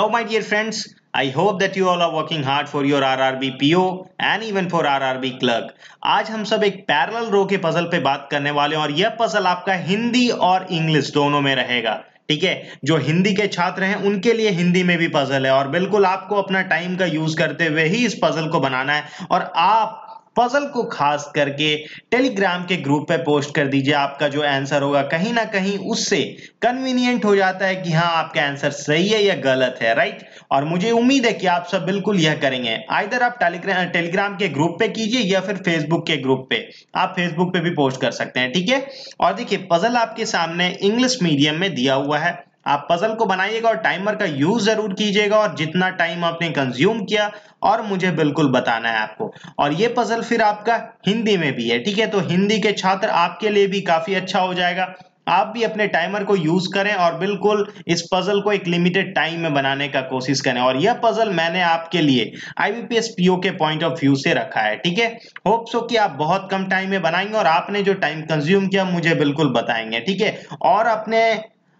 Hello my dear friends, I hope that you all are working hard for your RRB PO and even for RRB clerk. आज हम सब एक parallel रो के puzzle पे बात करने वाले हैं और यह पजल आपका हिंदी और इंग्लिश दोनों में रहेगा। ठीक है? जो हिंदी के छात्र हैं उनके लिए हिंदी में भी पजल है और बिल्कुल आपको अपना टाइम का यूज़ करते हुए ही इस पजल को बनाना है। और आप पजल को खास करके टेलीग्राम के ग्रुप पे पोस्ट कर दीजिए, आपका जो आंसर होगा, कहीं ना कहीं उससे कन्वीनियंट हो जाता है कि हाँ आपका आंसर सही है या गलत है राइट और मुझे उम्मीद है कि आप सब बिल्कुल यह करेंगे। आइधर आप टेलीग्राम टेलीग्राम के ग्रुप पे कीजिए या फिर फेसबुक के ग्रुप पे। आप फेसबुक पे भी पोस्ट कर सकते हैं, ठीक है? और देखिए पजल आपके सामने इंग्लिश मीडियम में दिया हुआ है। आप पजल को बनाइएगा और टाइमर का यूज़ ज़रूर कीजिएगा और जितना टाइम आपने कंज्यूम किया और मुझे बिल्कुल बताना है आपको। और ये पजल फिर आपका हिंदी में भी है, ठीक है? तो हिंदी के छात्र आपके लिए भी काफ़ी अच्छा हो जाएगा। आप भी अपने टाइमर को यूज़ करें और बिल्कुल इस पजल को एक लिमिटेड टाइम में बनाने का कोशिश करें। और यह पजल मैंने आपके लिए आईबीपीएस पीओ के पॉइंट ऑफ़ व्यू से रखा है, ठीक है? होप सो कि आप बहुत कम टाइम में बनाएँगे और आपने जो टाइम कंज्यूम किया, मुझे बिल्कुल बताएँगे, ठीक है? और अपने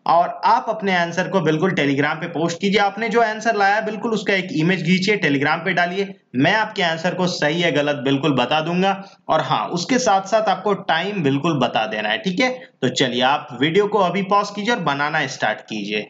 और आप अपने आंसर को बिल्कुल टेलीग्राम पे पोस्ट कीजिए। आपने जो आंसर लाया, बिल्कुल उसका एक इमेज खींचिए टेलीग्राम पे डालिए। मैं आपके आंसर को सही है गलत बिल्कुल बता दूँगा। और हाँ उसके साथ साथ आपको टाइम बिल्कुल बता देना है, ठीक है? तो चलिए आप वीडियो को अभी पॉज कीजिए और बनाना स्टार्ट कीजिए।